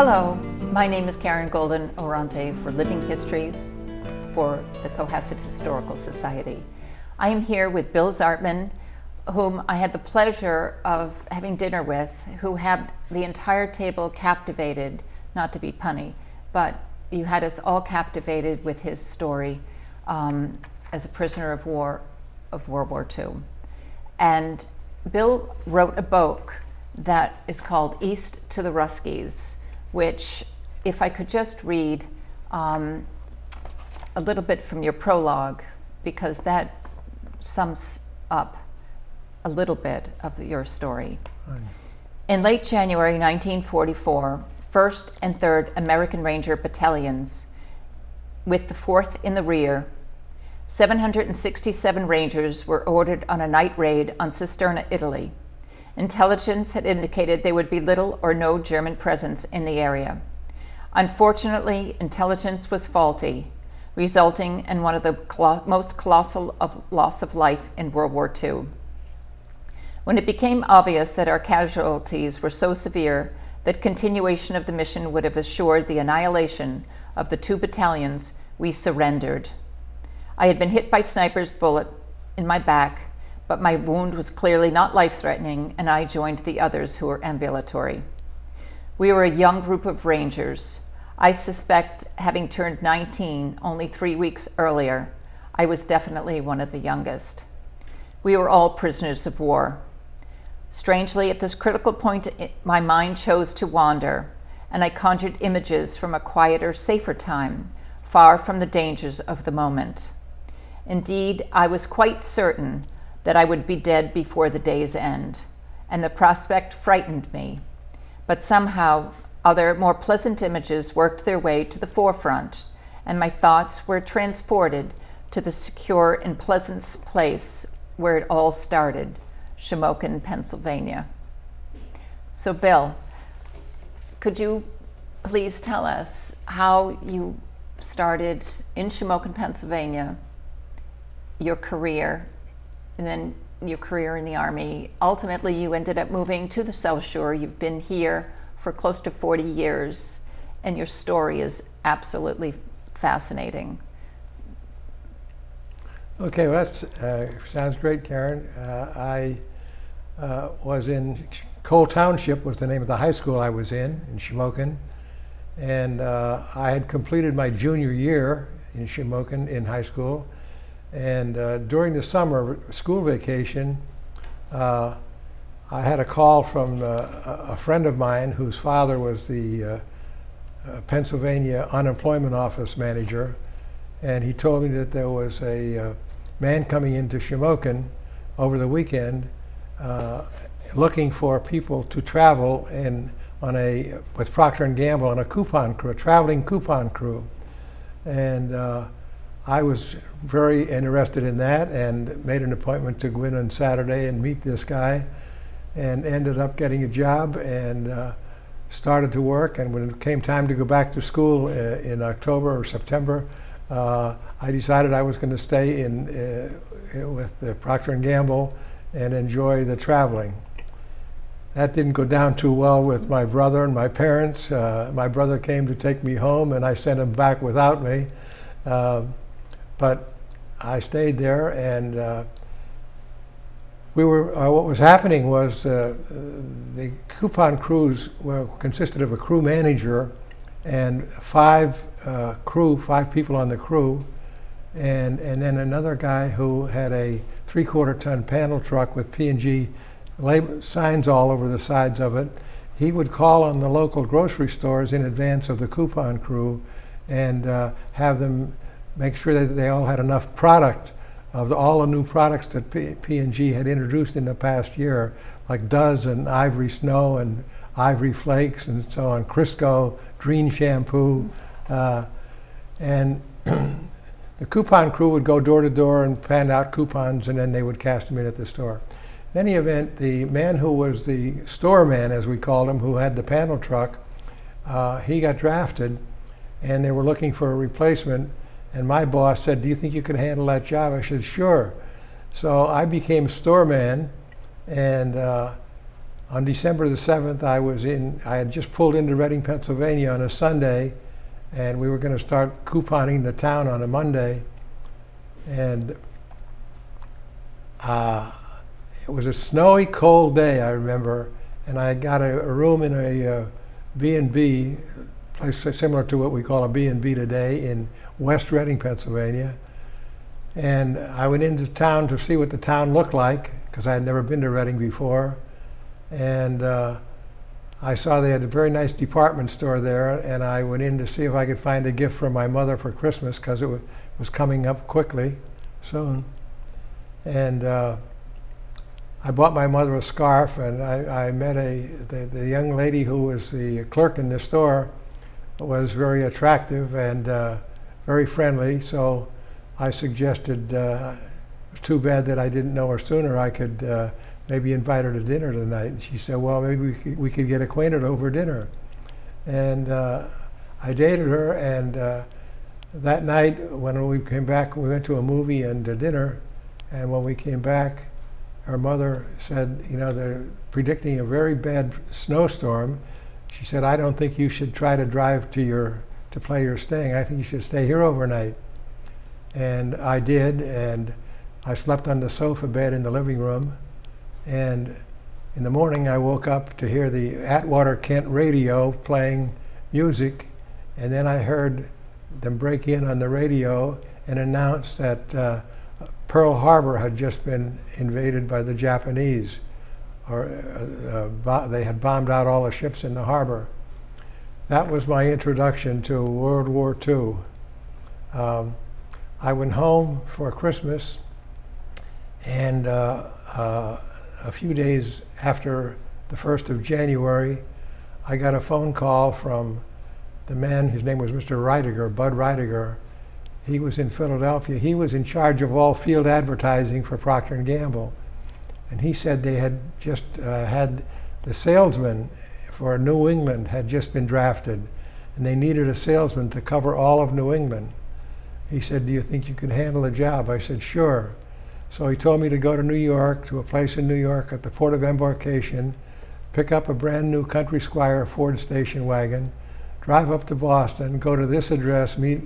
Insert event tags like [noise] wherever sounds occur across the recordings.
Hello, my name is Karen Golden Orante for Living Histories for the Cohasset Historical Society. I am here with Bill Zartman, whom I had the pleasure of having dinner with, who had the entire table captivated, not to be punny, but you had us all captivated with his story um, as a prisoner of war of World War II. And Bill wrote a book that is called East to the Ruskies, which, if I could just read um, a little bit from your prologue, because that sums up a little bit of your story. Fine. In late January 1944, 1st and 3rd American Ranger battalions, with the 4th in the rear, 767 Rangers were ordered on a night raid on Cisterna, Italy. Intelligence had indicated there would be little or no German presence in the area. Unfortunately, intelligence was faulty, resulting in one of the most colossal of loss of life in World War II. When it became obvious that our casualties were so severe that continuation of the mission would have assured the annihilation of the two battalions, we surrendered. I had been hit by sniper's bullet in my back, but my wound was clearly not life-threatening, and I joined the others who were ambulatory. We were a young group of rangers. I suspect, having turned 19 only three weeks earlier, I was definitely one of the youngest. We were all prisoners of war. Strangely, at this critical point, my mind chose to wander, and I conjured images from a quieter, safer time, far from the dangers of the moment. Indeed, I was quite certain that I would be dead before the day's end, and the prospect frightened me. But somehow, other more pleasant images worked their way to the forefront, and my thoughts were transported to the secure and pleasant place where it all started, Shamokin, Pennsylvania. So, Bill, could you please tell us how you started in Shamokin, Pennsylvania your career and then your career in the Army. Ultimately, you ended up moving to the South Shore. You've been here for close to 40 years, and your story is absolutely fascinating. Okay, well, that uh, sounds great, Karen. Uh, I uh, was in Coal Township was the name of the high school I was in, in Shamokin. And uh, I had completed my junior year in Shamokin in high school. And uh, during the summer school vacation, uh, I had a call from uh, a friend of mine whose father was the uh, uh, Pennsylvania Unemployment Office manager. And he told me that there was a uh, man coming into Shamokin over the weekend looking for people to travel in on a with Procter and Gamble on a coupon crew, a traveling coupon crew, and I was very interested in that and made an appointment to go in on Saturday and meet this guy and ended up getting a job and uh, started to work. And when it came time to go back to school uh, in October or September, uh, I decided I was going to stay in uh, with Procter & Gamble and enjoy the traveling. That didn't go down too well with my brother and my parents. Uh, my brother came to take me home and I sent him back without me. But I stayed there, and uh, we were. Uh, what was happening was uh, the coupon crews were, consisted of a crew manager and five uh, crew, five people on the crew, and and then another guy who had a three-quarter ton panel truck with P&G signs all over the sides of it. He would call on the local grocery stores in advance of the coupon crew and uh, have them make sure that they all had enough product of the, all the new products that P&G had introduced in the past year, like Duz and Ivory Snow and Ivory Flakes and so on, Crisco, Drene Shampoo. Uh, and [clears throat] the coupon crew would go door to door and hand out coupons and then they would cash them in at the store. In any event, the man who was the store man, as we called him, who had the panel truck, uh, he got drafted and they were looking for a replacement and my boss said, Do you think you can handle that job? I said, Sure. So I became storeman, and uh, On December the 7th, I was in, I had just pulled into Reading, Pennsylvania on a Sunday, and we were going to start couponing the town on a Monday. And uh, it was a snowy, cold day, I remember, and I got a, a room in a uh, B&B, place similar to what we call a B&B today in West Reading, Pennsylvania. And I went into town to see what the town looked like, because I had never been to Reading before. And uh, I saw they had a very nice department store there, and I went in to see if I could find a gift for my mother for Christmas, because it was coming up quickly, soon. And uh, I bought my mother a scarf, and I, I met a the, the, young lady who was the clerk in the store was very attractive and uh, very friendly. So I suggested uh, it was too bad that I didn't know her sooner. I could uh, maybe invite her to dinner tonight. And she said, well, maybe we could, we could get acquainted over dinner. And uh, I dated her, and uh, that night when we came back, we went to a movie and dinner. And when we came back, her mother said, you know, they're predicting a very bad snowstorm. She said, I don't think you should try to drive to your to play your staying. I think you should stay here overnight. And I did, and I slept on the sofa bed in the living room. And in the morning, I woke up to hear the Atwater Kent radio playing music, and then I heard them break in on the radio and announce that uh, Pearl Harbor had just been invaded by the Japanese, or uh, uh, they had bombed out all the ships in the harbor. That was my introduction to World War II. Um, I went home for Christmas, and uh, uh, a few days after the 1st of January, I got a phone call from the man, his name was Mr. Reitiger, Bud Reitiger, he was in Philadelphia. He was in charge of all field advertising for Procter & Gamble. And he said they had just uh, had the salesman for New England had just been drafted, and they needed a salesman to cover all of New England. He said, do you think you could handle the job? I said, sure. So he told me to go to New York, to a place in New York at the port of embarkation, pick up a brand new Country Squire Ford station wagon, drive up to Boston, go to this address, meet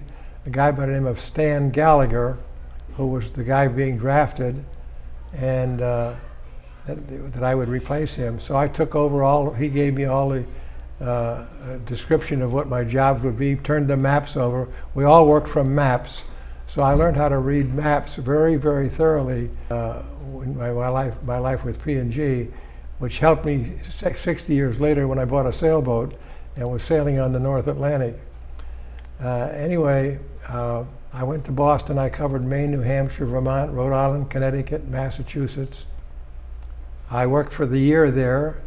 a guy by the name of Stan Gallagher, who was the guy being drafted, and uh, that, that, I would replace him. So I took over all, he gave me all the uh, description of what my jobs would be, turned the maps over. We all worked from maps. So I learned how to read maps very, very thoroughly uh, in my, my, life, my life with P&G, which helped me 60 years later when I bought a sailboat and was sailing on the North Atlantic. Uh, anyway, uh, I went to Boston. I covered Maine, New Hampshire, Vermont, Rhode Island, Connecticut, Massachusetts. I worked for the year there,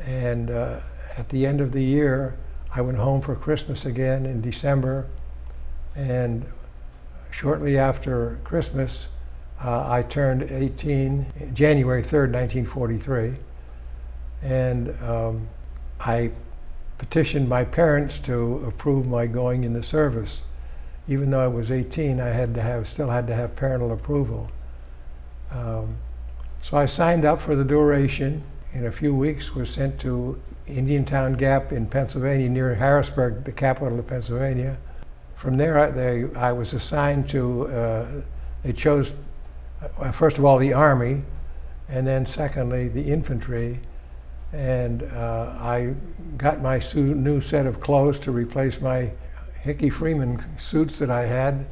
and uh, at the end of the year, I went home for Christmas again in December. And shortly after Christmas, uh, I turned 18, January 3rd, 1943. And um, I petitioned my parents to approve my going in the service even though I was 18, I had to have, still had to have parental approval. Um, so I signed up for the duration. In a few weeks, was sent to Indiantown Gap in Pennsylvania, near Harrisburg, the capital of Pennsylvania. From there, I, they, I was assigned to. Uh, they chose, uh, first of all, the Army, and then secondly, the infantry. And uh, I got my new set of clothes to replace my Hickey Freeman suits that I had.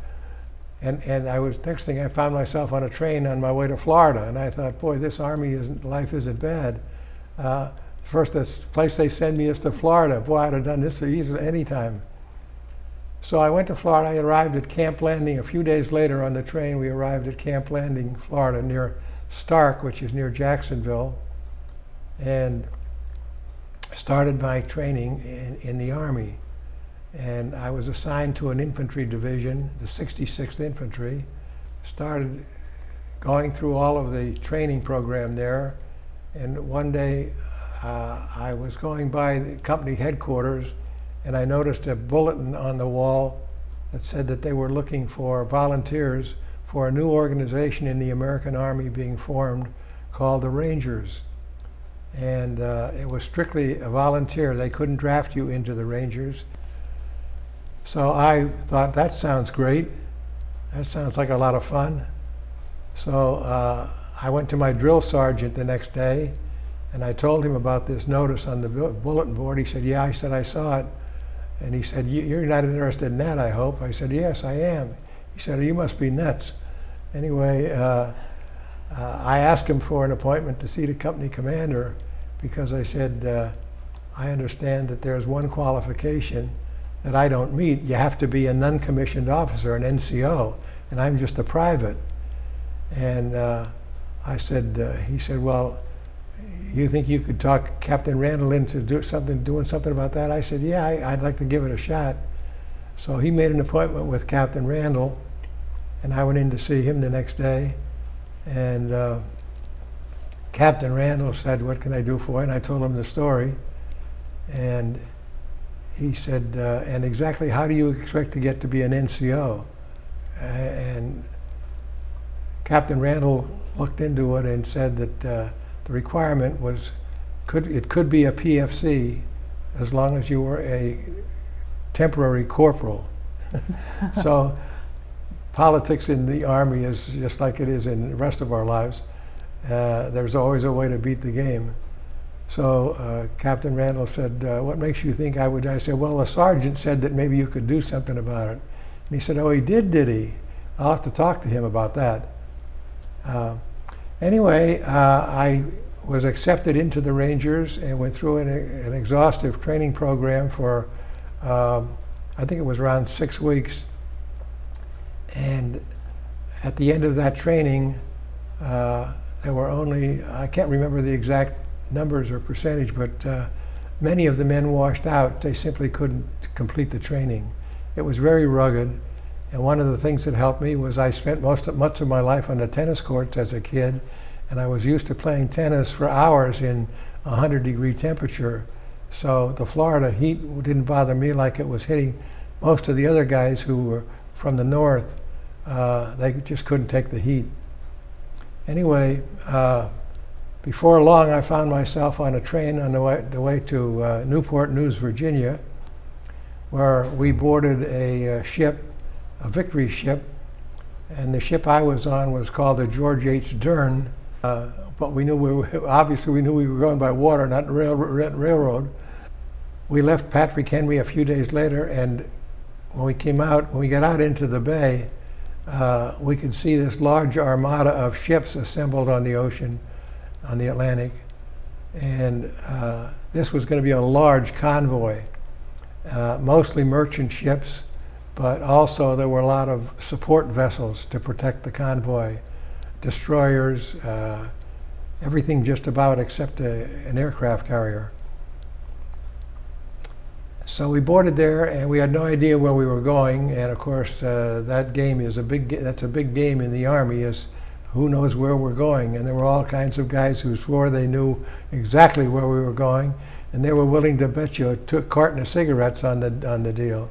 And, and I was, next thing I found myself on a train on my way to Florida. And I thought, boy, this army isn't, life isn't bad. Uh, first, the place they send me is to Florida. Boy, I'd have done this easily any time. So I went to Florida. I arrived at Camp Blanding. A few days later on the train, we arrived at Camp Blanding, Florida, near Starke, which is near Jacksonville, and started my training in, in the Army and I was assigned to an infantry division, the 66th Infantry. Started going through all of the training program there, and one day uh, I was going by the company headquarters, and I noticed a bulletin on the wall that said that they were looking for volunteers for a new organization in the American Army being formed called the Rangers. and uh, it was strictly a volunteer. They couldn't draft you into the Rangers. So I thought that sounds great. That sounds like a lot of fun. So uh, I went to my drill sergeant the next day, and I told him about this notice on the bulletin board. He said, "Yeah." I said, "I saw it." And he said, "You're not interested in that, I hope." I said, "Yes, I am." He said, "You must be nuts." Anyway. Uh, uh, I asked him for an appointment to see the company commander because I said, uh, I understand that there's one qualification that I don't meet. You have to be a non-commissioned officer, an NCO, and I'm just a private. And uh, I said, uh, he said, well, you think you could talk Captain Randall into do something, doing something about that? I said, yeah, I, I'd like to give it a shot. So he made an appointment with Captain Randall, and I went in to see him the next day. And uh, Captain Randall said, what can I do for you? And I told him the story. And he said, uh, and exactly how do you expect to get to be an NCO? Uh, and Captain Randall looked into it and said that uh, the requirement was, could, it could be a PFC as long as you were a temporary corporal. [laughs] so politics in the Army is just like it is in the rest of our lives. Uh, there's always a way to beat the game. So uh, Captain Randall said, uh, what makes you think I would? I said, well, a sergeant said that maybe you could do something about it. And he said, oh, he did, did he? I'll have to talk to him about that. Uh, anyway, uh, I was accepted into the Rangers and went through an, an exhaustive training program for, um, I think it was around six weeks. And at the end of that training, uh, there were only, I can't remember the exact numbers or percentage, but uh, many of the men washed out. They simply couldn't complete the training. It was very rugged. And one of the things that helped me was I spent most of, much of my life on the tennis courts as a kid, and I was used to playing tennis for hours in 100 degree temperature. So the Florida heat didn't bother me like it was hitting most of the other guys who were from the north uh, they just couldn't take the heat. Anyway, uh, before long, I found myself on a train on the way, the way to uh, Newport News, Virginia, where we boarded a uh, ship, a Victory ship, and the ship I was on was called the George H. Dern. Uh, but we knew we were, [laughs] obviously we knew we were going by water, not rail, railroad. We left Patrick Henry a few days later, and when we came out, when we got out into the bay, uh, we could see this large armada of ships assembled on the ocean, on the Atlantic. And uh, this was going to be a large convoy, uh, mostly merchant ships, but also there were a lot of support vessels to protect the convoy, destroyers, uh, everything just about except a, an aircraft carrier. So we boarded there, and we had no idea where we were going. And of course, uh, that game is a big. That's a big game in the army. Is who knows where we're going? And there were all kinds of guys who swore they knew exactly where we were going, and they were willing to bet you a carton of cigarettes on the on the deal.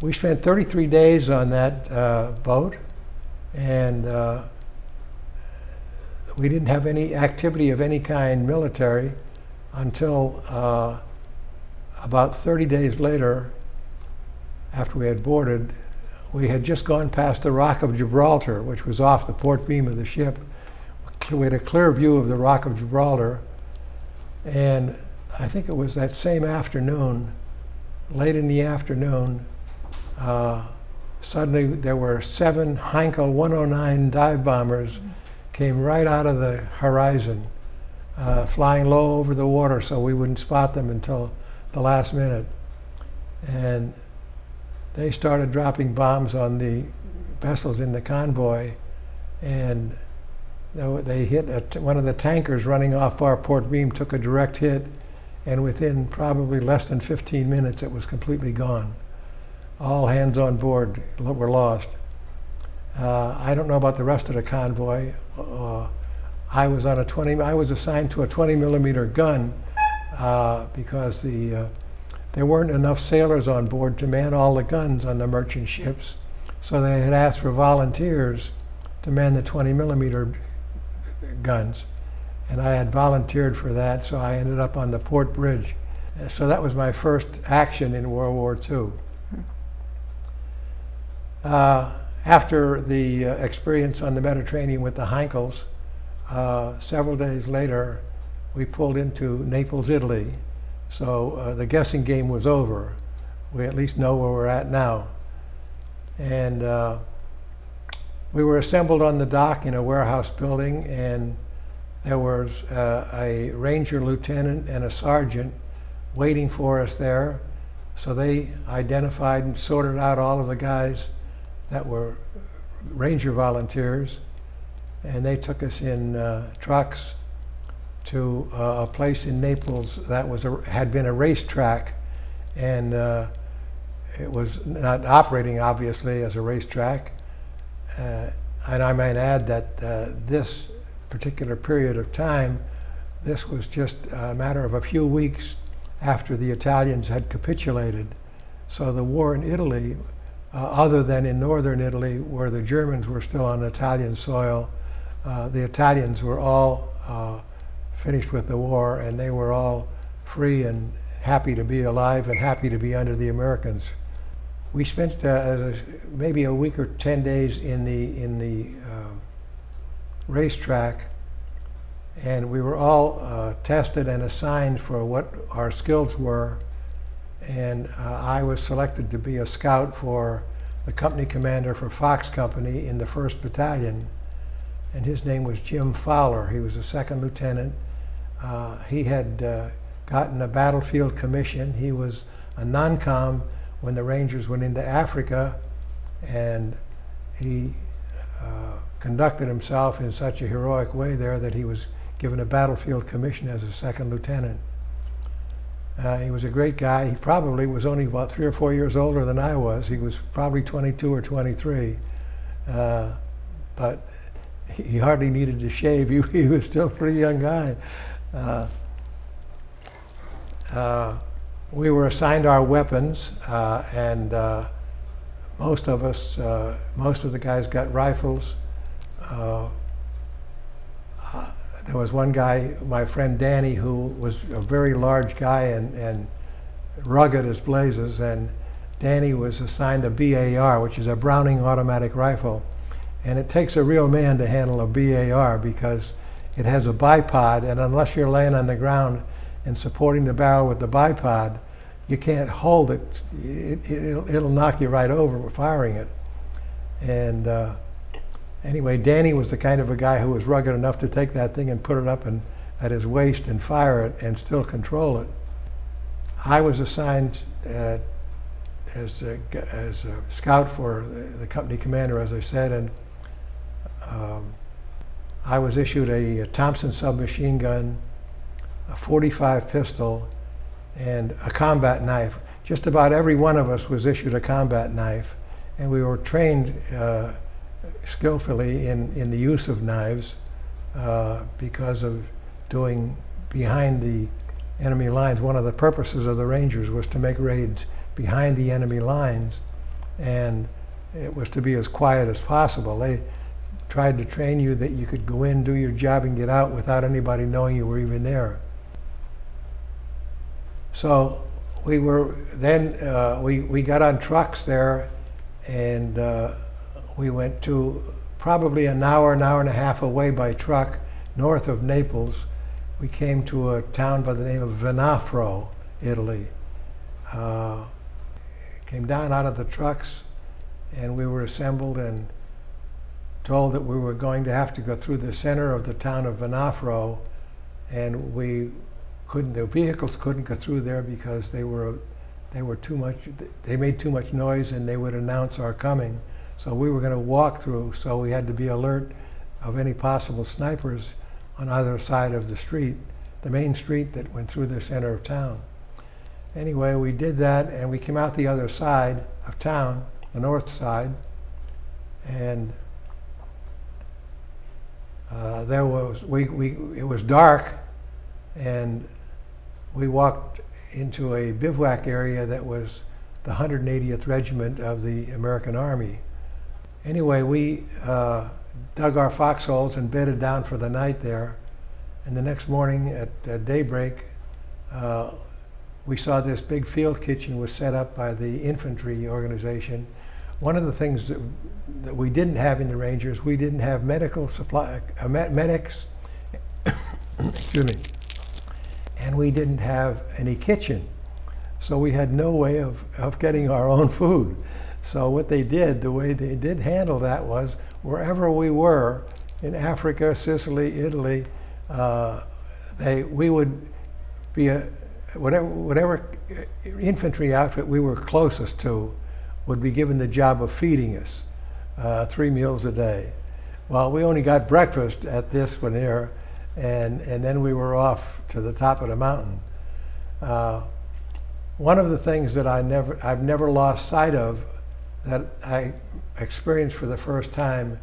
We spent 33 days on that uh, boat, and uh, we didn't have any activity of any kind military until uh, about 30 days later, after we had boarded, we had just gone past the Rock of Gibraltar, which was off the port beam of the ship. We had a clear view of the Rock of Gibraltar, and I think it was that same afternoon, late in the afternoon, uh, suddenly there were seven Heinkel 109 dive bombers came right out of the horizon, uh, flying low over the water so we wouldn't spot them until the last minute. And they started dropping bombs on the vessels in the convoy. And they hit one of the tankers running off our port beam, took a direct hit. And within probably less than 15 minutes, it was completely gone. All hands on board were lost. Uh, I don't know about the rest of the convoy. Uh, I was on a 20. I was assigned to a 20 millimeter gun uh, because the, uh, there weren't enough sailors on board to man all the guns on the merchant ships. So they had asked for volunteers to man the 20 millimeter guns. and I had volunteered for that, so I ended up on the Port Bridge. So that was my first action in World War II. Uh, after the uh, experience on the Mediterranean with the Heinkels, uh, several days later, we pulled into Naples, Italy. So uh, the guessing game was over. We at least know where we're at now. And uh, we were assembled on the dock in a warehouse building, and there was uh, a ranger lieutenant and a sergeant waiting for us there. So they identified and sorted out all of the guys that were ranger volunteers, and they took us in uh, trucks to uh, a place in Naples that was a, had been a racetrack, and uh, it was not operating obviously as a racetrack. Uh, and I might add that uh, this particular period of time, this was just a matter of a few weeks after the Italians had capitulated. So the war in Italy, uh, other than in northern Italy where the Germans were still on Italian soil, uh, the Italians were all finished with the war and they were all free and happy to be alive and happy to be under the Americans. We spent uh, maybe a week or 10 days in the, in the uh, racetrack and we were all uh, tested and assigned for what our skills were. And uh, I was selected to be a scout for the company commander for Fox Company in the 1st Battalion. And his name was Jim Fowler. He was a second lieutenant. Uh, he had uh, gotten a battlefield commission. He was a non-com when the Rangers went into Africa, and he uh, conducted himself in such a heroic way there that he was given a battlefield commission as a second lieutenant. Uh, he was a great guy. He probably was only about three or four years older than I was. He was probably 22 or 23. Uh, but he hardly needed to shave. He, [laughs] he was still a pretty young guy. Uh, uh, we were assigned our weapons, uh, and most of us, most of the guys got rifles. There was one guy, my friend Danny, who was a very large guy and, and rugged as blazes, and Danny was assigned a BAR, which is a Browning automatic rifle. And it takes a real man to handle a BAR because it has a bipod, and unless you're laying on the ground and supporting the barrel with the bipod, you can't hold it. it, it'll, knock you right over firing it. And uh, anyway, Danny was the kind of a guy who was rugged enough to take that thing and put it up and, at his waist and fire it and still control it. I was assigned uh, as, a, as a scout for the, the company commander, as I said, and um, I was issued a, a Thompson submachine gun, a 45 pistol, and a combat knife. Just about every one of us was issued a combat knife, and we were trained uh, skillfully in, in the use of knives uh, because of doing behind the enemy lines. One of the purposes of the Rangers was to make raids behind the enemy lines, and it was to be as quiet as possible. They tried to train you that you could go in, do your job, and get out without anybody knowing you were even there. So we were then uh, we we got on trucks there, and uh, we went to probably an hour, an hour and a half away by truck north of Naples. We came to a town by the name of Venafro, Italy. Uh, came down out of the trucks, and we were assembled and told that we were going to have to go through the center of the town of Venafro, and we couldn't, the vehicles couldn't go through there because they were, they were too much, they made too much noise and they would announce our coming. So we were going to walk through, so we had to be alert of any possible snipers on either side of the street, the main street that went through the center of town. Anyway, we did that and we came out the other side of town, the north side, and uh, there was, we, we, it was dark and we walked into a bivouac area that was the 180th Regiment of the American Army. Anyway, we uh, dug our foxholes and bedded down for the night there. And the next morning at, at daybreak, uh, we saw this big field kitchen was set up by the infantry organization. One of the things that, that we didn't have in the Rangers, we didn't have medical supply, uh, medics, excuse me, and we didn't have any kitchen. So we had no way of, of getting our own food. So what they did, the way they did handle that was wherever we were, in Africa, Sicily, Italy, uh, they, we would be a, whatever, whatever infantry outfit we were closest to would be given the job of feeding us uh, three meals a day. Well, we only got breakfast at this one here, and, and then we were off to the top of the mountain. Uh, one of the things that I never, I've never lost sight of that I experienced for the first time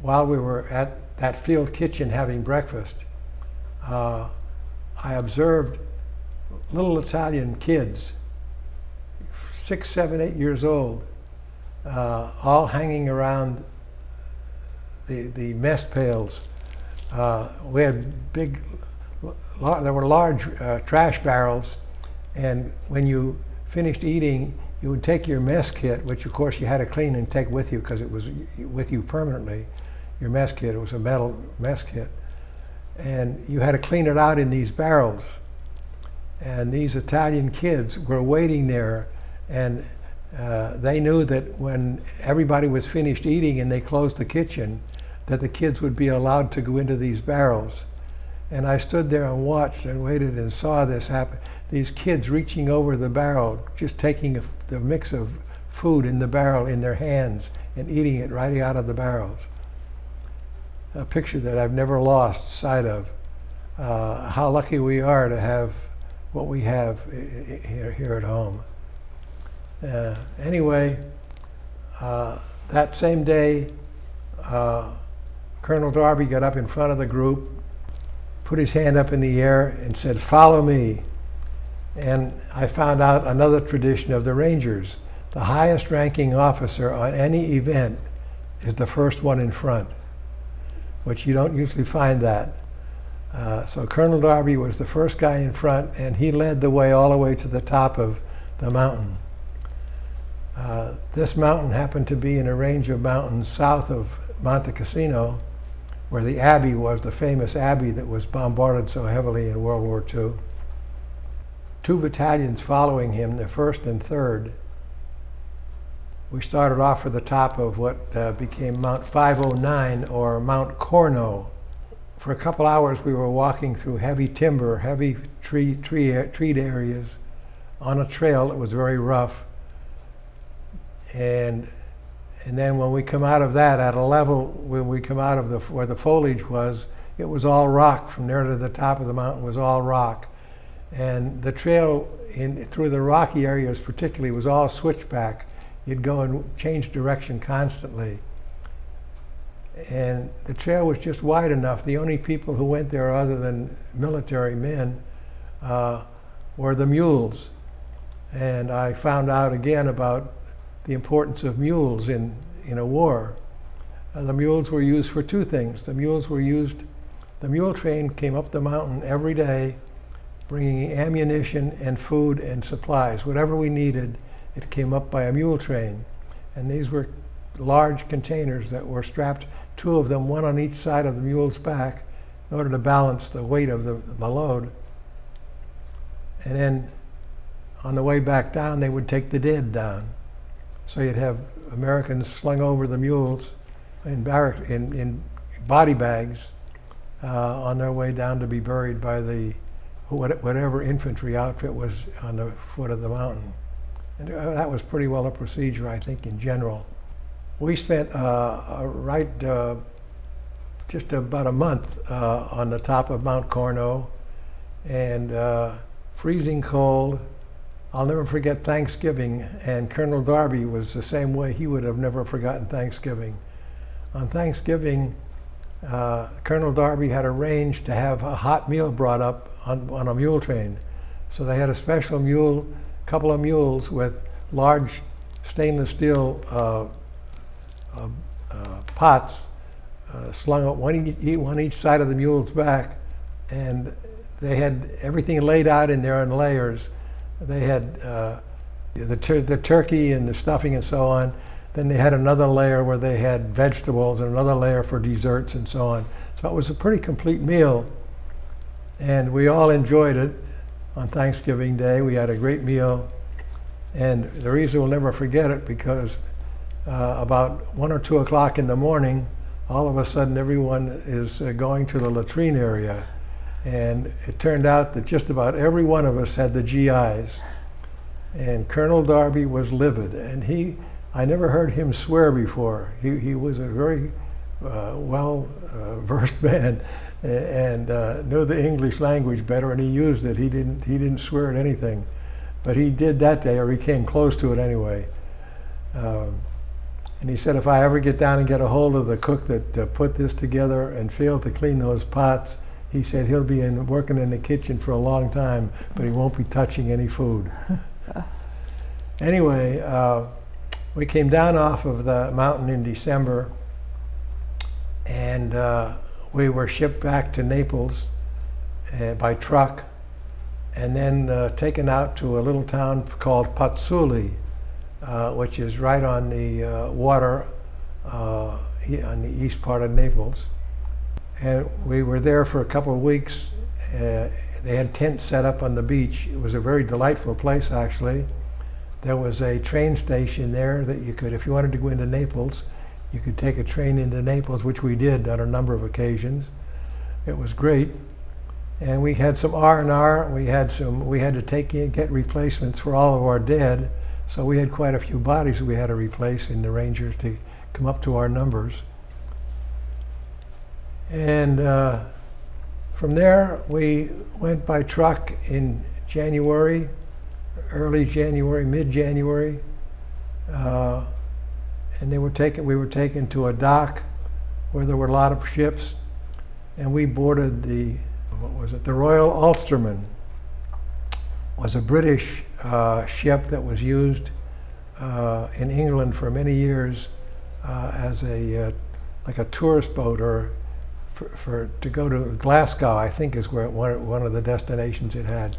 while we were at that field kitchen having breakfast, uh, I observed little Italian kids, six, seven, eight years old, uh, all hanging around the, the mess pails. Uh, we had big, there were large uh, trash barrels, and when you finished eating, you would take your mess kit, which of course you had to clean and take with you because it was with you permanently. Your mess kit, it was a metal mess kit. And you had to clean it out in these barrels. And these Italian kids were waiting there, and uh, they knew that when everybody was finished eating and they closed the kitchen, that the kids would be allowed to go into these barrels. And I stood there and watched and waited and saw this happen. These kids reaching over the barrel, just taking a, the mix of food in the barrel in their hands and eating it right out of the barrels. A picture that I've never lost sight of. Uh, how lucky we are to have what we have here, here at home. Uh, anyway, uh, that same day, uh, Colonel Darby got up in front of the group, put his hand up in the air, and said, Follow me. And I found out another tradition of the Rangers. The highest ranking officer on any event is the first one in front, which you don't usually find that. Uh, so Colonel Darby was the first guy in front, and he led the way all the way to the top of the mountain. Uh, this mountain happened to be in a range of mountains south of Monte Cassino, where the Abbey was, the famous Abbey that was bombarded so heavily in World War II. Two battalions following him, the first and third. We started off at the top of what uh, became Mount 509 or Mount Corno for a couple hours we were walking through heavy timber, heavy tree, tree, treed areas on a trail that was very rough. And, and then when we come out of that at a level, when we come out of the, where the foliage was, it was all rock. From there to the top of the mountain was all rock. And the trail in, through the rocky areas particularly was all switchback. You'd go and change direction constantly and the trail was just wide enough. The only people who went there, other than military men, uh, were the mules. And I found out again about the importance of mules in, in a war. Uh, the mules were used for two things. The mules were used, the mule train came up the mountain every day, bringing ammunition and food and supplies. Whatever we needed, it came up by a mule train. And these were large containers that were strapped two of them, one on each side of the mule's back, in order to balance the weight of the, the load. And then on the way back down, they would take the dead down. So you'd have Americans slung over the mules in, barrack, in, in body bags uh, on their way down to be buried by the whatever infantry outfit was on the foot of the mountain. And uh, that was pretty well a procedure, I think, in general we spent uh, right uh, just about a month uh, on the top of Mount Corno and uh, freezing cold. I'll never forget Thanksgiving, and Colonel Darby was the same way. He would have never forgotten Thanksgiving. On Thanksgiving, uh, Colonel Darby had arranged to have a hot meal brought up on, on a mule train. So they had a special mule, couple of mules with large stainless steel uh, uh, uh, pots uh, slung up one each, one each side of the mule's back and they had everything laid out in there in layers. They had uh, the, tur- the turkey and the stuffing and so on. Then they had another layer where they had vegetables and another layer for desserts and so on. So it was a pretty complete meal. And we all enjoyed it on Thanksgiving Day. We had a great meal. And the reason we'll never forget it because uh, about one or two o'clock in the morning, all of a sudden everyone is uh, going to the latrine area. And it turned out that just about every one of us had the GIs. And Colonel Darby was livid. And he, I never heard him swear before. He, he was a very uh, well uh, [laughs] versed man and uh, knew the English language better, and he used it. He didn't, he didn't swear at anything. But he did that day, or he came close to it anyway. Um, and he said, if I ever get down and get a hold of the cook that uh, put this together and failed to clean those pots, he said he'll be in, working in the kitchen for a long time, but he won't be touching any food. [laughs] anyway, uh, we came down off of the mountain in December, and uh, we were shipped back to Naples uh, by truck, and then uh, taken out to a little town called Pozzuoli, uh, which is right on the uh, water uh, on the east part of Naples. And we were there for a couple of weeks. Uh, they had tents set up on the beach. It was a very delightful place, actually. There was a train station there that you could, if you wanted to go into Naples, you could take a train into Naples, which we did on a number of occasions. It was great. And we had some R&R. We had some, we had to take in, get replacements for all of our dead. So we had quite a few bodies we had to replace in the Rangers to come up to our numbers. And uh, from there, we went by truck in January, early January, mid-January, uh, and they were taken. We were taken to a dock where there were a lot of ships, and we boarded the what was it? The Royal Ulsterman was a British uh, ship that was used uh, in England for many years uh, as a uh, like a tourist boat or for, for, to go to Glasgow, I think is where one, one of the destinations it had.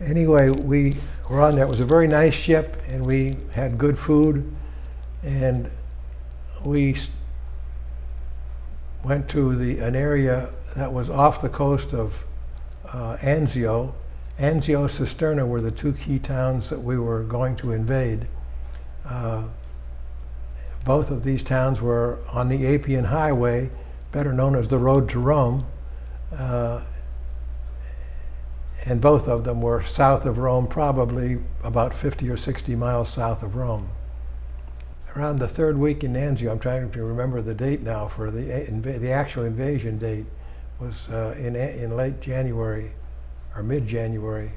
Anyway, we were on there. It was a very nice ship, and we had good food, and we went to the an area that was off the coast of uh, Anzio. Anzio, Cisterna were the two key towns that we were going to invade. Uh, both of these towns were on the Appian Highway, better known as the Road to Rome. Uh, and both of them were south of Rome, probably about 50 or 60 miles south of Rome. Around the third week in Anzio, I'm trying to remember the date now for the, the actual invasion date, was uh, in, in late January or mid-January.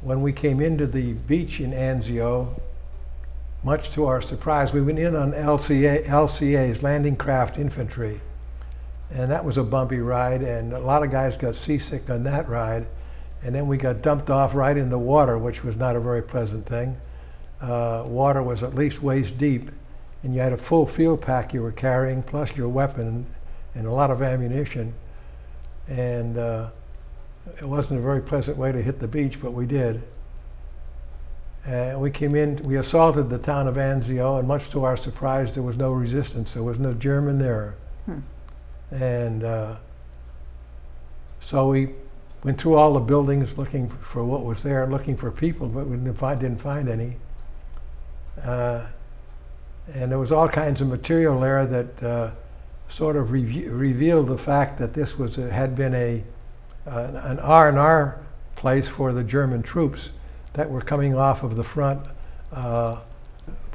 When we came into the beach in Anzio, much to our surprise, we went in on LCA, LCA's Landing Craft Infantry. And that was a bumpy ride, and a lot of guys got seasick on that ride. And then we got dumped off right in the water, which was not a very pleasant thing. Uh, water was at least waist deep, and you had a full field pack you were carrying, plus your weapon and a lot of ammunition. And uh, it wasn't a very pleasant way to hit the beach, but we did. Uh, we came in, we assaulted the town of Anzio, and much to our surprise, there was no resistance. There was no German there. Hmm. And uh, so we went through all the buildings looking for what was there, looking for people, but we didn't find, didn't find any. Uh, and there was all kinds of material there that uh, sort of re revealed the fact that this was a, had been a an R&R place for the German troops that were coming off of the front uh,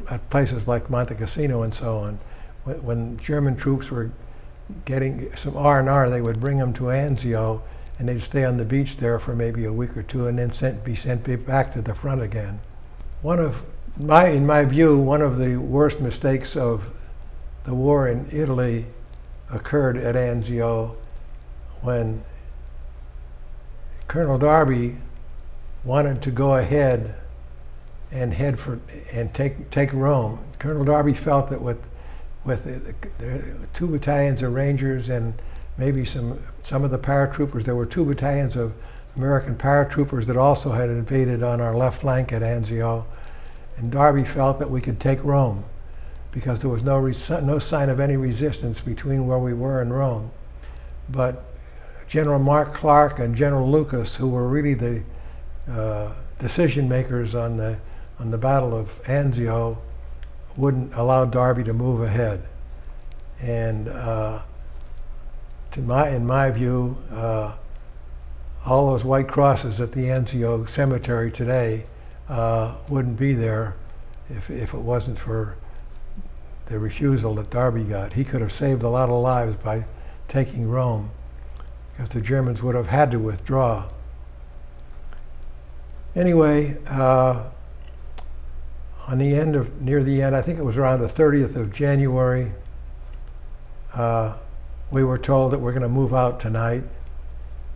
at places like Monte Cassino and so on. When, when German troops were getting some R&R, they would bring them to Anzio and they'd stay on the beach there for maybe a week or two and then sent, be sent back to the front again. One of my, in my view, one of the worst mistakes of the war in Italy occurred at Anzio when Colonel Darby wanted to go ahead and head for and take take Rome. Colonel Darby felt that with with two battalions of Rangers and maybe some, some of the paratroopers. There were two battalions of American paratroopers that also had invaded on our left flank at Anzio. And Darby felt that we could take Rome because there was no, no sign of any resistance between where we were and Rome. But General Mark Clark and General Lucas, who were really the uh, decision makers on the, on the Battle of Anzio, wouldn't allow Darby to move ahead. And uh, to my, in my view, uh, all those white crosses at the Anzio Cemetery today uh, wouldn't be there if, if it wasn't for the refusal that Darby got. He could have saved a lot of lives by taking Rome because the Germans would have had to withdraw. Anyway, uh, on the end of, near the end, I think it was around the 30th of January, uh, we were told that we're going to move out tonight.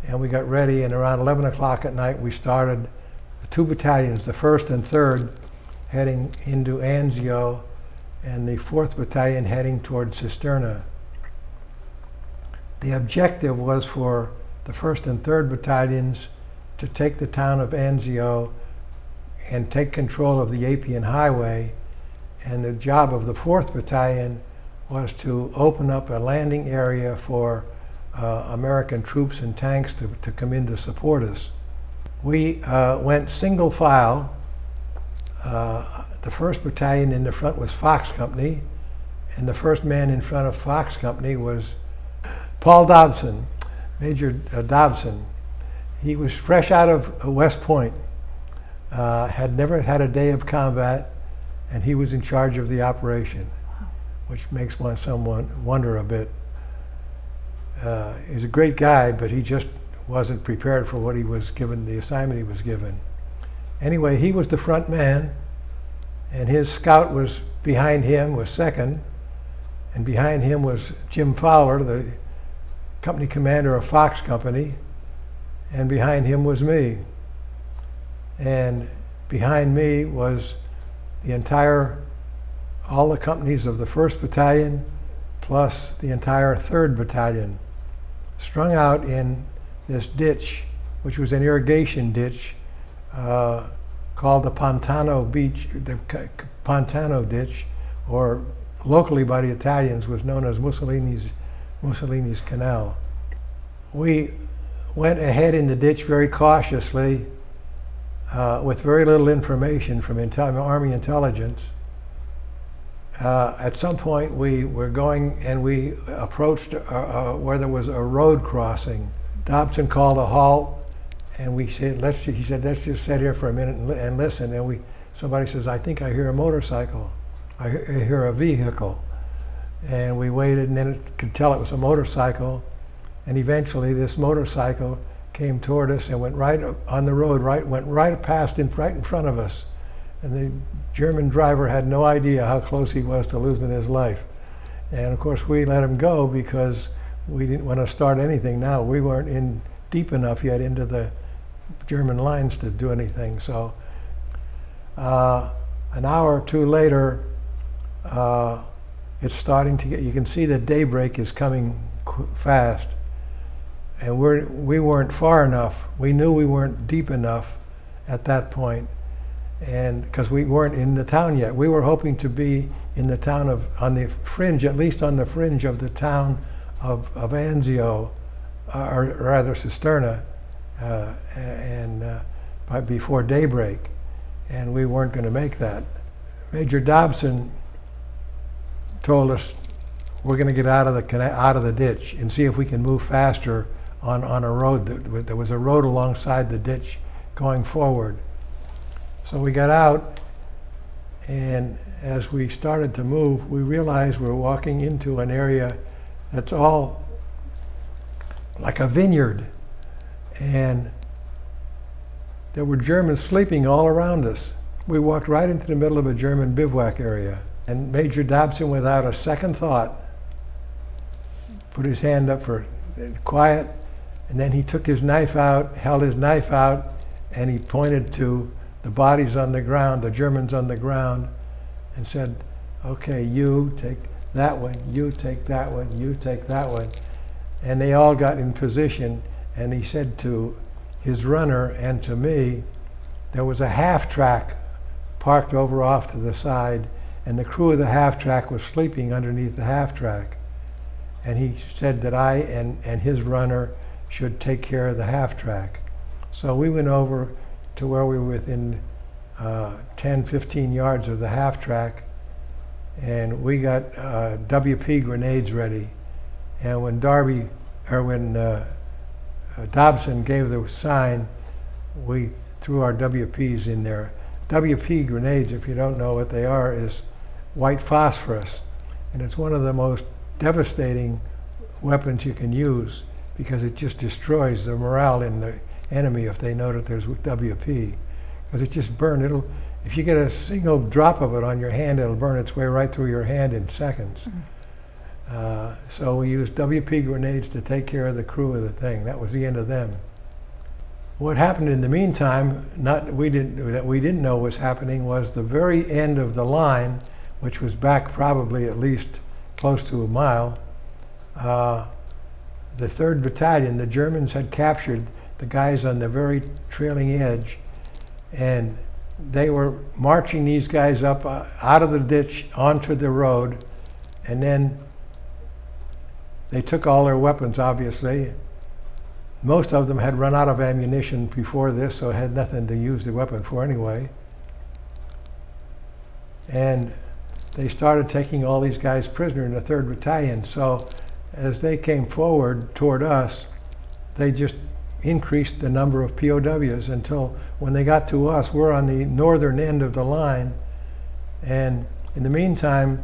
And we got ready, and around 11 o'clock at night, we started the two battalions, the 1st and 3rd, heading into Anzio, and the 4th Battalion heading toward Cisterna. The objective was for the 1st and 3rd Battalions to take the town of Anzio and take control of the Appian Highway, and the job of the 4th Battalion was to open up a landing area for uh, American troops and tanks to, to come in to support us. We uh, went single file. Uh, the 1st Battalion in the front was Fox Company, and the first man in front of Fox Company was Paul Dobson, Major uh, Dobson. He was fresh out of uh, West Point, uh, had never had a day of combat, and he was in charge of the operation which makes one someone wonder a bit. Uh, he's a great guy, but he just wasn't prepared for what he was given, the assignment he was given. Anyway, he was the front man, and his scout was behind him, was second, and behind him was Jim Fowler, the company commander of Fox Company, and behind him was me. And behind me was the entire all the companies of the 1st Battalion plus the entire 3rd Battalion strung out in this ditch, which was an irrigation ditch uh, called the Pantano Beach, the Pantano Ditch, or locally by the Italians was known as Mussolini's, Mussolini's Canal. We went ahead in the ditch very cautiously uh, with very little information from Army intelligence uh, at some point we were going and we approached uh, uh, where there was a road crossing. Dobson called a halt and we said, let's, he said, let's just sit here for a minute and, and listen. And we, somebody says, I think I hear a motorcycle. I hear, I hear a vehicle. And we waited and then it could tell it was a motorcycle. And eventually this motorcycle came toward us and went right on the road, right, went right past in, right in front of us. And the German driver had no idea how close he was to losing his life. And of course, we let him go because we didn't want to start anything now. We weren't in deep enough yet into the German lines to do anything. So uh, an hour or two later, uh, it's starting to get, you can see that daybreak is coming fast. And we're, we weren't far enough. We knew we weren't deep enough at that point and because we weren't in the town yet. We were hoping to be in the town of, on the fringe, at least on the fringe of the town of, of Anzio, uh, or rather Cisterna, uh, and uh, by before daybreak, and we weren't going to make that. Major Dobson told us we're going to get out of the out of the ditch and see if we can move faster on, on a road. That, there was a road alongside the ditch going forward. So we got out, and as we started to move, we realized we we're walking into an area that's all like a vineyard. And there were Germans sleeping all around us. We walked right into the middle of a German bivouac area. And Major Dobson, without a second thought, put his hand up for quiet, and then he took his knife out, held his knife out, and he pointed to the bodies on the ground, the Germans on the ground, and said, okay, you take that one, you take that one, you take that one. and they all got in position. And he said to his runner and to me, there was a half track parked over off to the side, and the crew of the half track was sleeping underneath the half track. And he said that I and, and his runner should take care of the half track. So we went over to where we were within uh, 10, 15 yards of the half track, and we got uh, WP grenades ready. And when Darby, or when uh, uh Dobson gave the sign, we threw our WPs in there. WP grenades, if you don't know what they are, is white phosphorus, and it's one of the most devastating weapons you can use because it just destroys the morale in the enemy if they know that there's WP. Because it just burns. It'll, if you get a single drop of it on your hand, it'll burn its way right through your hand in seconds. Mm-hmm. Uh, so we used WP grenades to take care of the crew of the thing. That was the end of them. What happened in the meantime, not we didn't that we didn't know was happening, was the very end of the line, which was back probably at least close to a mile. Uh, the third battalion, the Germans had captured the guys on the very trailing edge, and they were marching these guys up uh, out of the ditch onto the road, and then they took all their weapons, obviously. Most of them had run out of ammunition before this, so had nothing to use the weapon for anyway. And they started taking all these guys prisoner in the 3rd Battalion. So as they came forward toward us, they just increased the number of POWs until when they got to us, we're on the northern end of the line. And in the meantime,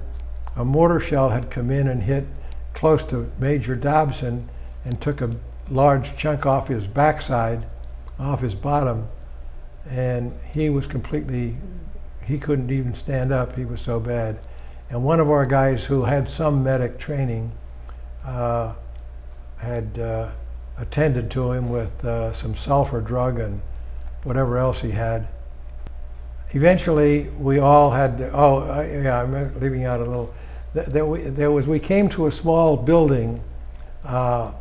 a mortar shell had come in and hit close to Major Dobson and took a large chunk off his backside, off his bottom. And he was completely, he couldn't even stand up. He was so bad. And one of our guys who had some medic training uh, had uh, attended to him with uh, some sulfa drug and whatever else he had. Eventually, we all had, oh, yeah, I'm leaving out a little. There, we, there was, we came to a small building. Uh,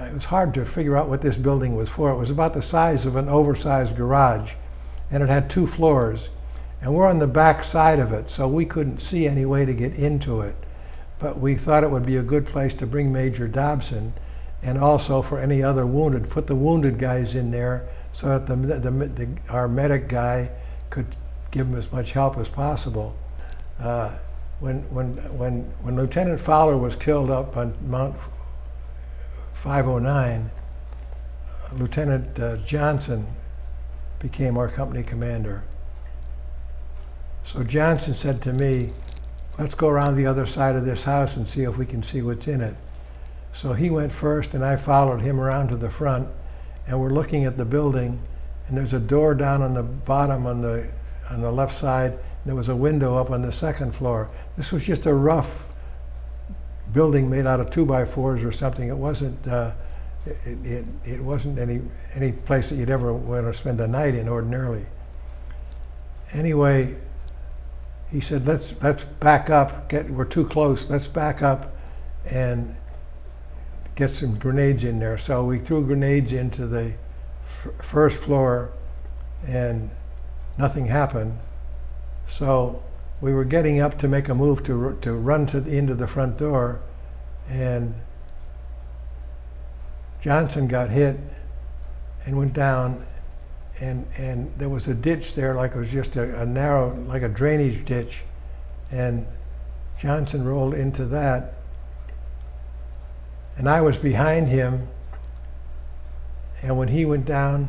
it was hard to figure out what this building was for. It was about the size of an oversized garage, and it had two floors. And we're on the back side of it, so we couldn't see any way to get into it. But we thought it would be a good place to bring Major Dobson and also for any other wounded. Put the wounded guys in there so that the, the, the our medic guy could give them as much help as possible. Uh, when, when, when, when Lieutenant Fowler was killed up on Mount 509, Lieutenant uh, Johnson became our company commander. So Johnson said to me, let's go around the other side of this house and see if we can see what's in it. So he went first, and I followed him around to the front, and we're looking at the building, and there's a door down on the bottom on the on the left side. there was a window up on the second floor. This was just a rough building made out of two by fours or something. It wasn't. Uh, it, it, it wasn't any any place that you'd ever want to spend a night in ordinarily. Anyway, he said, "Let's let's back up. Get we're too close. Let's back up, and get some grenades in there. So we threw grenades into the first floor and nothing happened. So we were getting up to make a move to, to run to the, into the front door and Johnson got hit and went down and, and there was a ditch there like it was just a, a narrow, like a drainage ditch and Johnson rolled into that and I was behind him. And when he went down,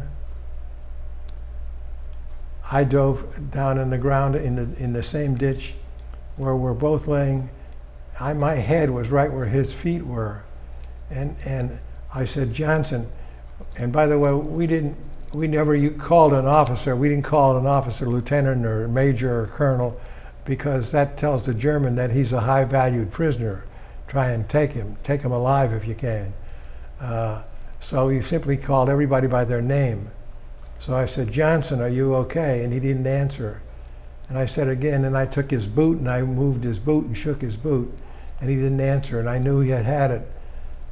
I dove down in the ground in the, in the same ditch where we're both laying. I, my head was right where his feet were. And, and I said, Johnson, and by the way, we didn't, we never called an officer, we didn't call an officer lieutenant or major or colonel because that tells the German that he's a high valued prisoner try and take him, take him alive if you can. Uh, so he simply called everybody by their name. So I said, Johnson, are you okay? And he didn't answer. And I said again, and I took his boot and I moved his boot and shook his boot, and he didn't answer, and I knew he had had it.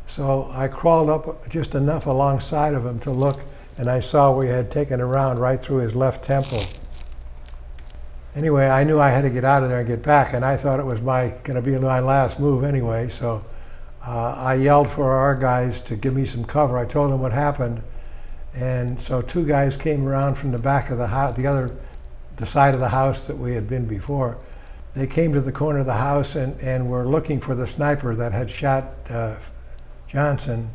So I crawled up just enough alongside of him to look, and I saw we had taken a round right through his left temple. Anyway, I knew I had to get out of there and get back, and I thought it was my going to be my last move anyway. So uh, I yelled for our guys to give me some cover. I told them what happened, and so two guys came around from the back of the house, the other, the side of the house that we had been before. They came to the corner of the house and, and were looking for the sniper that had shot uh, Johnson.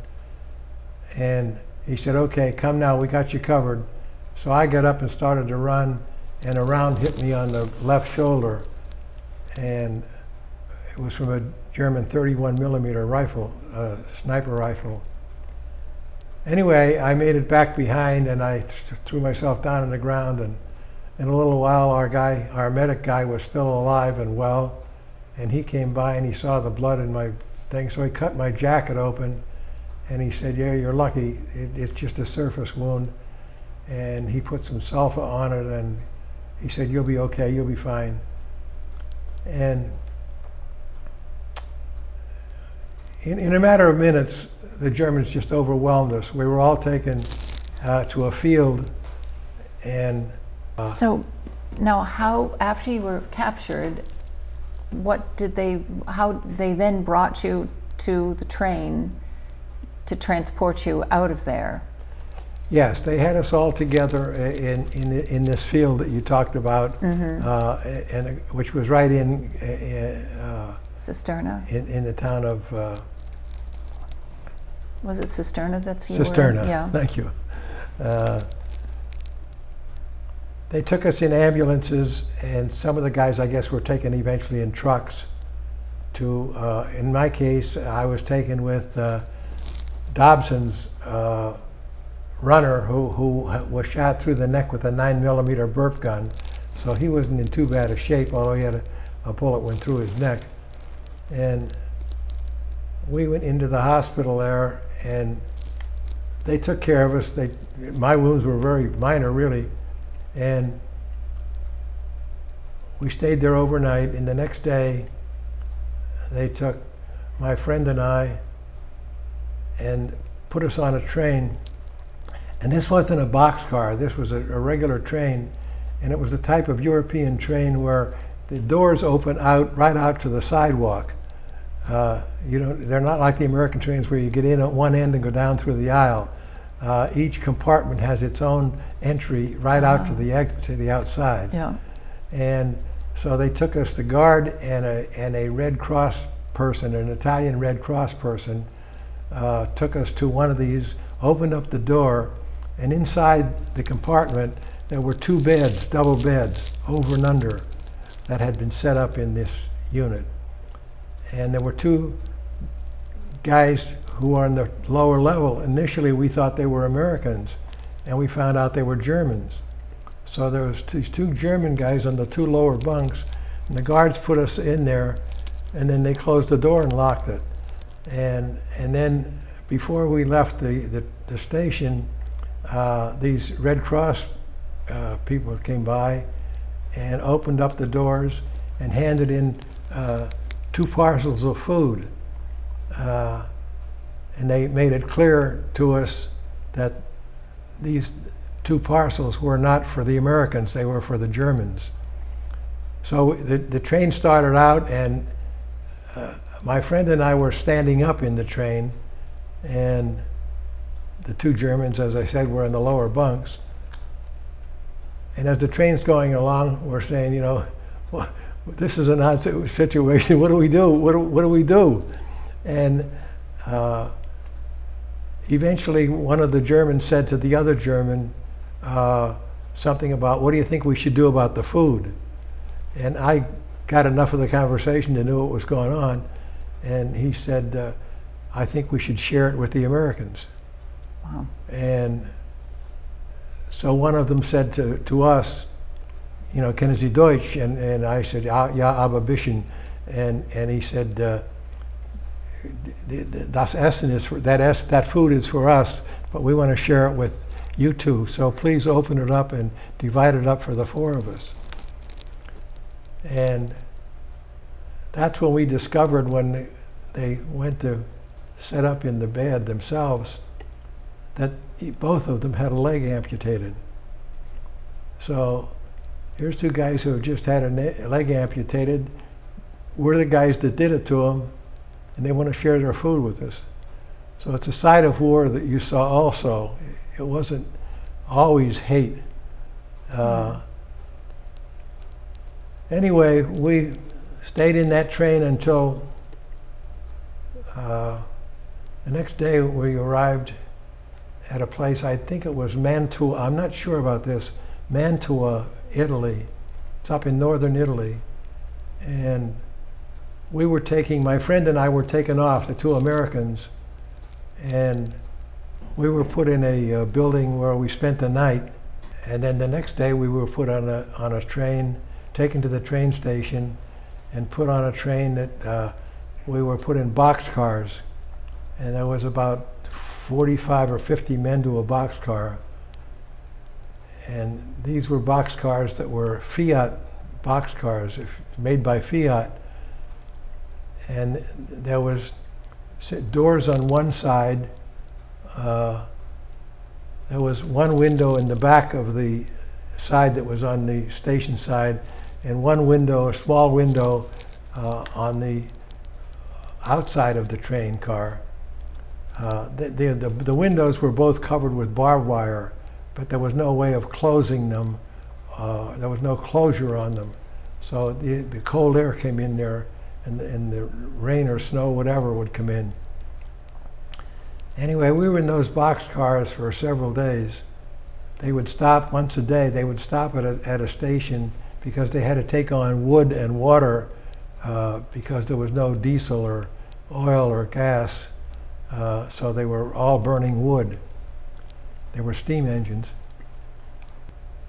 And he said, "Okay, come now. We got you covered." So I got up and started to run and a round hit me on the left shoulder, and it was from a German 31 millimeter rifle, uh, sniper rifle. Anyway, I made it back behind, and I threw myself down on the ground, and in a little while, our guy, our medic guy, was still alive and well, and he came by and he saw the blood in my thing, so he cut my jacket open, and he said, "Yeah, you're lucky. It, it's just a surface wound." And he put some sulfa on it, and he said, You'll be okay, you'll be fine. And in, in a matter of minutes, the Germans just overwhelmed us. We were all taken uh, to a field, and uh, so now, how after you were captured, what did they? How they then brought you to the train to transport you out of there? Yes, they had us all together in, in, in this field that you talked about, mm-hmm. uh, and, which was right in uh, Cisterna. In, in the town of. Uh, was it Cisterna? That's Cisterna. Yeah. Thank you. Uh, they took us in ambulances, and some of the guys, I guess, were taken eventually in trucks. To, uh, in my case, I was taken with uh, Dobson's uh, runner who, who was shot through the neck with a 9 millimeter burp gun. So he wasn't in too bad a shape, although he had a, a bullet went through his neck. And we went into the hospital there, and they took care of us. They, my wounds were very minor, really, and we stayed there overnight. And the next day, they took my friend and I and put us on a train and this wasn't a boxcar, this was a, a regular train. And it was the type of European train where the doors open out right out to the sidewalk. Uh, you know, they're not like the American trains where you get in at one end and go down through the aisle. Uh, each compartment has its own entry right out to the to the outside. Yeah. And so they took us the guard and a and a Red Cross person, an Italian Red Cross person, uh, took us to one of these, opened up the door, and inside the compartment, there were two beds, double beds, over and under, that had been set up in this unit. And there were two guys who were on the lower level. Initially, we thought they were Americans, and we found out they were Germans. So there was these two German guys on the two lower bunks, and the guards put us in there, and then they closed the door and locked it. And and then before we left the, the, the station, uh, these Red Cross uh, people came by and opened up the doors and handed in uh, two parcels of food. Uh, and they made it clear to us that these two parcels were not for the Americans, they were for the Germans. So the, the train started out, and uh, my friend and I were standing up in the train, and the two Germans, as I said, were in the lower bunks. And as the train's going along, we're saying, you know, well, this is an odd situation. What do we do? What do, what do we do? And uh, eventually, one of the Germans said to the other German uh, something about, what do you think we should do about the food? And I got enough of the conversation to know what was going on. And he said, uh, I think we should share it with the Americans. Wow. And so one of them said to, to us, you know, kennen Sie Deutsch? And, and I said, ja, ja aber bisschen. And, and he said, uh, das Essen is for, that, es, that food is for us, but we want to share it with you two. So please open it up and divide it up for the four of us. And that's when we discovered when they went to set up in the bed themselves that both of them had a leg amputated. So here's two guys who have just had a leg amputated. We're the guys that did it to them, and they want to share their food with us. So it's a side of war that you saw also. It wasn't always hate. Uh, anyway, we stayed in that train until uh, the next day we arrived at a place, I think it was Mantua, I'm not sure about this, Mantua, Italy. It's up in northern Italy. And we were taking, my friend and I were taken off, the two Americans, and we were put in a uh, building where we spent the night. And then the next day we were put on a, on a train, taken to the train station, and put on a train that uh, we were put in boxcars. And there was about 45 or 50 men to a boxcar. And these were boxcars that were Fiat boxcars, if, made by Fiat. And there was doors on one side. Uh, there was one window in the back of the side that was on the station side, and one window, a small window, uh, on the outside of the train car. Uh, the, the, the, windows were both covered with barbed wire, but there was no way of closing them. Uh, there was no closure on them. So the, the cold air came in there, and, and the rain or snow, whatever, would come in. Anyway, we were in those box cars for several days. They would stop once a day. They would stop at a, at a station because they had to take on wood and water uh, because there was no diesel or oil or gas uh, so they were all burning wood. They were steam engines.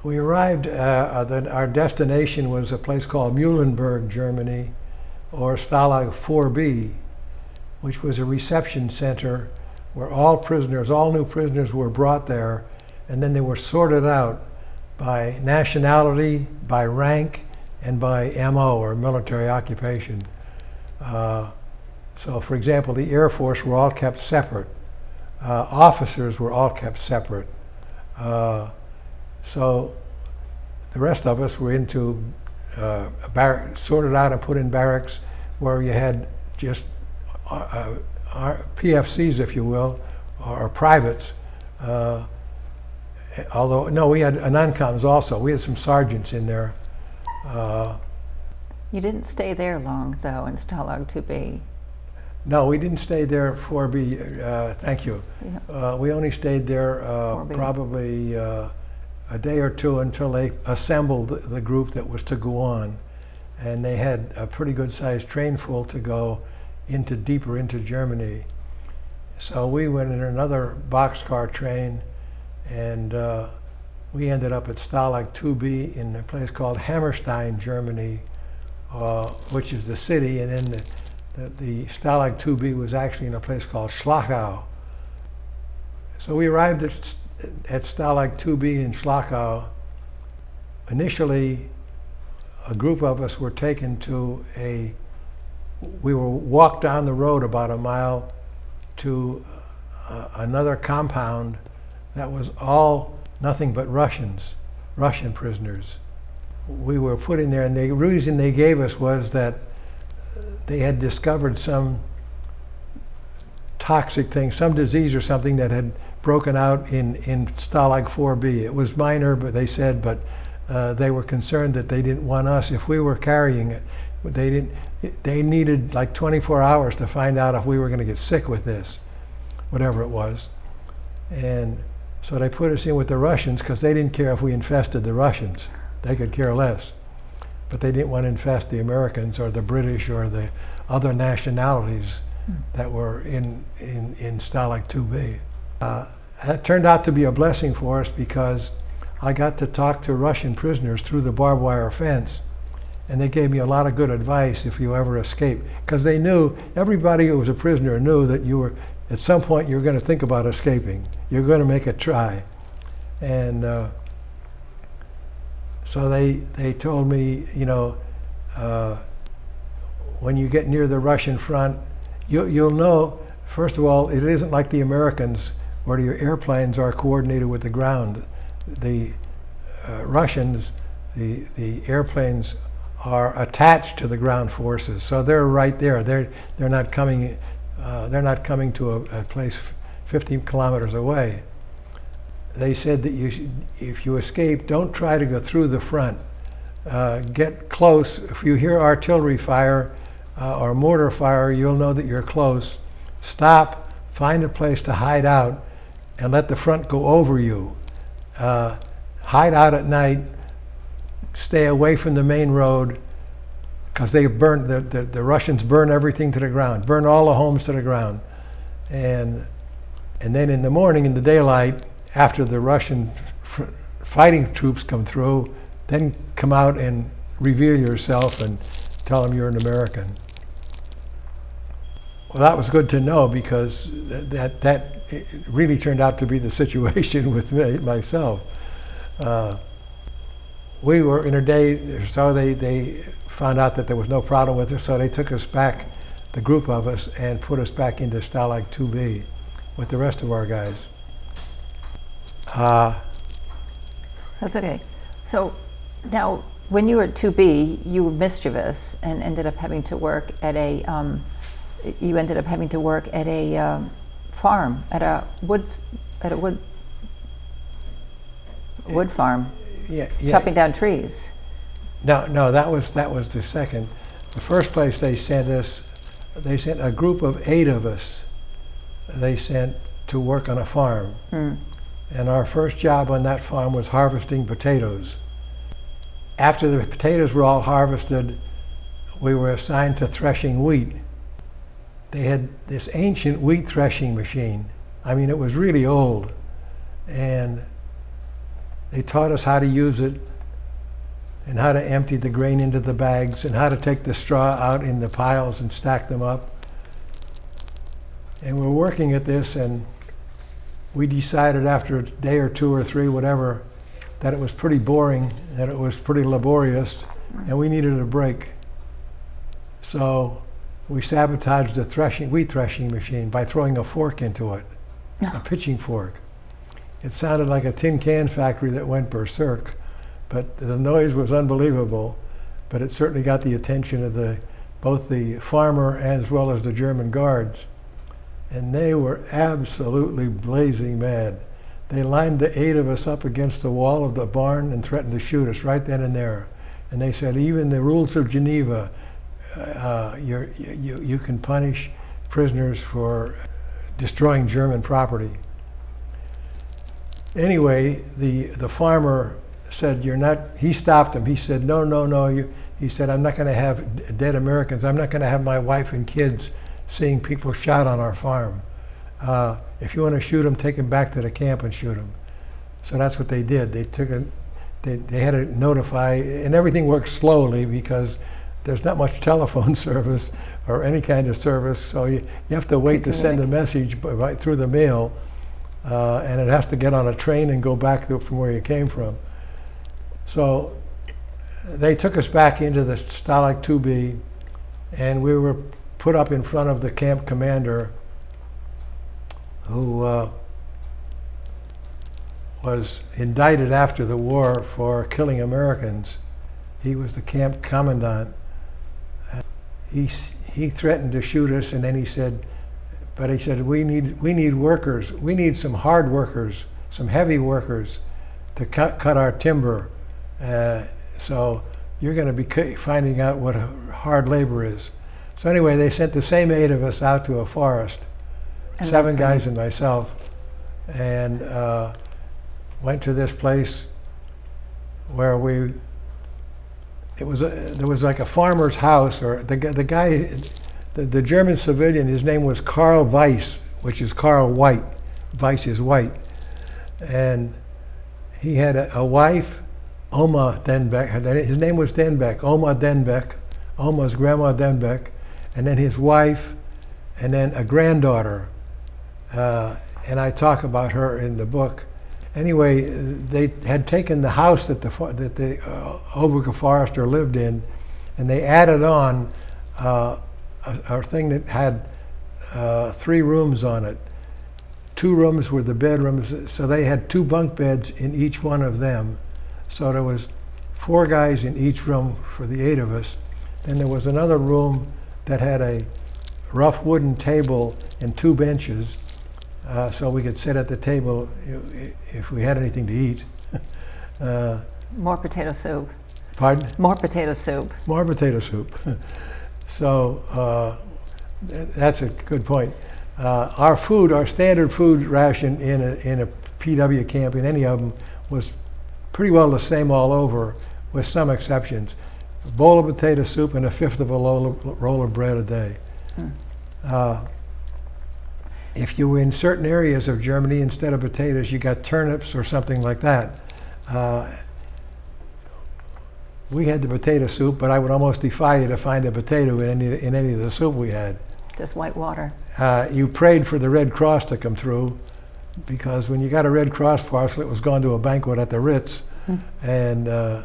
We arrived, uh, our destination was a place called Muhlenberg, Germany, or Stalag 4B, which was a reception center where all prisoners, all new prisoners were brought there, and then they were sorted out by nationality, by rank, and by MO, or military occupation. Uh, so, for example, the Air Force were all kept separate. Uh, officers were all kept separate. Uh, so, the rest of us were into uh, sorted out and put in barracks where you had just uh, uh, PFCs, if you will, or, privates. Uh, although, no, we had non-coms also. We had some sergeants in there. you didn't stay there long, though, in Stalag 2B. No, we didn't stay there 4B. Uh, thank you. Yeah. Uh, we only stayed there uh, probably uh, a day or two until they assembled the group that was to go on. And they had a pretty good sized train full to go into deeper into Germany. So we went in another boxcar train and uh, we ended up at Stalag 2B in a place called Hammerstein, Germany, uh, which is the city. And then the that the Stalag 2B was actually in a place called Schlochau. So we arrived at, at Stalag 2B in Schlochau. Initially, a group of us were taken to a, we were walked down the road about a mile to uh, another compound that was all nothing but Russians, Russian prisoners. We were put in there, and the reason they gave us was that they had discovered some toxic thing, some disease or something that had broken out in, in Stalag 4B. It was minor, but they said, but uh, they were concerned that they didn't want us, if we were carrying it, they didn't, they needed like 24 hours to find out if we were going to get sick with this, whatever it was. And so they put us in with the Russians because they didn't care if we infested the Russians. They could care less but they didn't want to infest the Americans or the British or the other nationalities mm. that were in, in, in Stalag 2B. Uh, that turned out to be a blessing for us because I got to talk to Russian prisoners through the barbed wire fence. And they gave me a lot of good advice if you ever escape. Because they knew, everybody who was a prisoner knew that you were, at some point, you're going to think about escaping. You're going to make a try. And uh, so they, they told me, you know, uh, when you get near the Russian front, you, you'll know first of all, it isn't like the Americans where your airplanes are coordinated with the ground. The uh, Russians, the, the airplanes are attached to the ground forces, so they're right there. They're, they're not coming, uh, they're not coming to a, a place 50 kilometers away. They said that you should, if you escape, don't try to go through the front. Uh, get close. If you hear artillery fire uh, or mortar fire, you'll know that you're close. Stop, find a place to hide out, and let the front go over you. Uh, hide out at night, stay away from the main road, because they burn the, the, the, Russians burn everything to the ground, burn all the homes to the ground. And, and then in the morning, in the daylight, after the Russian fighting troops come through, then come out and reveal yourself and tell them you're an American. Well, that was good to know because that, that really turned out to be the [laughs] situation with me, myself. Uh, we were in a day, so they, they found out that there was no problem with us, so they took us back, the group of us, and put us back into Stalag 2B with the rest of our guys. Uh, That's okay. So now, when you were at 2B, you were mischievous and ended up having to work at a um, you ended up having to work at a um, farm, at a woods, at a wood wood farm, yeah, yeah. chopping down trees. No, no, that was that was the second. The first place they sent us, they sent a group of eight of us. They sent to work on a farm, hmm. and our first job on that farm was harvesting potatoes. After the potatoes were all harvested, we were assigned to threshing wheat they had this ancient wheat threshing machine. I mean, it was really old. And they taught us how to use it and how to empty the grain into the bags and how to take the straw out in the piles and stack them up. And we're working at this, and we decided after a day or two or three, whatever, that it was pretty boring, that it was pretty laborious, and we needed a break. So we sabotaged the threshing, wheat threshing machine by throwing a fork into it, a [laughs] pitching fork. It sounded like a tin can factory that went berserk, but the noise was unbelievable. But it certainly got the attention of the both the farmer as well as the German guards, and they were absolutely blazing mad. They lined the eight of us up against the wall of the barn and threatened to shoot us right then and there. And they said, even the rules of Geneva uh, you you, can punish prisoners for destroying German property. Anyway, the, the farmer said, you're not, he stopped him. He said, no, no, no. You, he said, I'm not going to have dead Americans. I'm not going to have my wife and kids seeing people shot on our farm. Uh, if you want to shoot them, take them back to the camp and shoot them. So that's what they did. They took a, they, they had to notify, and everything worked slowly because there's not much [laughs] telephone service or any kind of service, so you, you have to wait to, send a message by, through the mail, uh, and it has to get on a train and go back from where you came from. So they took us back into the Stalag 2B, and we were put up in front of the camp commander who uh, was indicted after the war for killing Americans. He was the camp commandant he, he threatened to shoot us, and then he said, but he said, we need, we need workers. We need some hard workers, some heavy workers to cut, cut our timber. Uh, so you're going to be finding out what hard labor is. So anyway, they sent the same eight of us out to a forest, and seven guys and myself, and uh, went to this place where we it was a, there was like a farmer's house, or the the guy, the, the German civilian, his name was Karl Weiss, which is Karl White. Weiss is white, and he had a, a wife, Oma Denbeck. His name was Denbeck, Oma Denbeck, Oma's grandma Denbeck, and then his wife, and then a granddaughter. Uh, and I talk about her in the book. Anyway, they had taken the house that the that the uh, lived in, and they added on uh, a, a, thing that had uh, three rooms on it. Two rooms were the bedrooms, so they had two bunk beds in each one of them. So there was four guys in each room for the eight of us. Then there was another room that had a rough wooden table and two benches, uh, so we could sit at the table if we had anything to eat. [laughs] uh, More potato soup. pardon? More potato soup. More potato soup. [laughs] so uh, that's a good point. Uh, our food, our standard food ration in a, in a PW camp, in any of them, was pretty well the same all over, with some exceptions. A bowl of potato soup and a fifth of a roll of, roll of bread a day. Uh, if you were in certain areas of Germany, instead of potatoes, you got turnips or something like that. Uh, we had the potato soup, but I would almost defy you to find a potato in any, in any of the soup we had. Just white water. Uh, you prayed for the Red Cross to come through because when you got a Red Cross parcel, it was gone to a banquet at the Ritz. And, uh,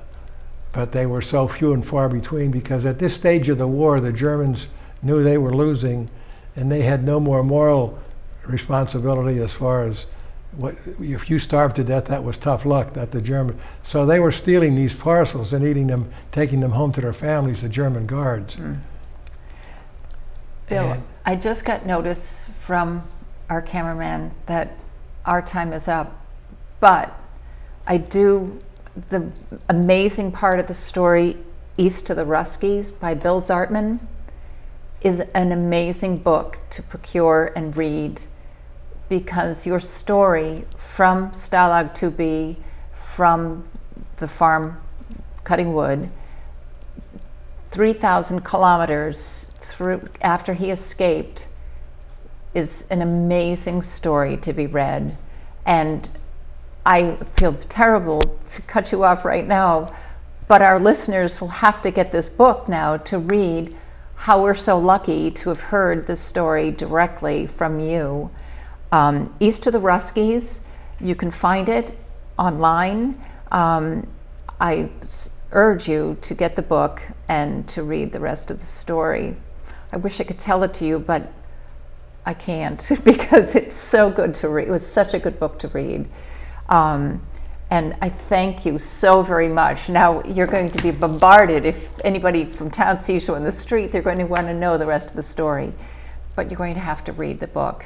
but they were so few and far between because at this stage of the war, the Germans knew they were losing and they had no more moral responsibility as far as what, if you starved to death, that was tough luck, that the German. So they were stealing these parcels and eating them, taking them home to their families, the German guards. Hmm. Bill, And- I just got notice from our cameraman that our time is up, but I do, the amazing part of the story, East to the Ruskies by Bill Zartman, is an amazing book to procure and read because your story from Stalag 2B, from the farm cutting wood, 3,000 kilometers through after he escaped is an amazing story to be read. And I feel terrible to cut you off right now, but our listeners will have to get this book now to read how we're so lucky to have heard this story directly from you. Um, East of the Ruskies, you can find it online. Um, I urge you to get the book and to read the rest of the story. I wish I could tell it to you, but I can't [laughs] because it's so good to read. It was such a good book to read. Um, and I thank you so very much. Now you're going to be bombarded. If anybody from town sees you in the street, they're going to want to know the rest of the story. But you're going to have to read the book.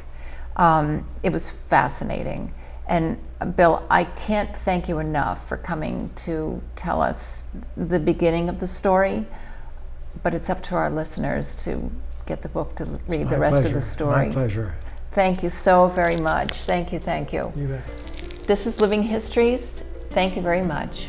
Um, it was fascinating. And uh, Bill, I can't thank you enough for coming to tell us the beginning of the story. But it's up to our listeners to get the book to read the My rest of the story. My pleasure. Thank you so very much. Thank you, thank you. You bet. This is Living Histories. Thank you very much.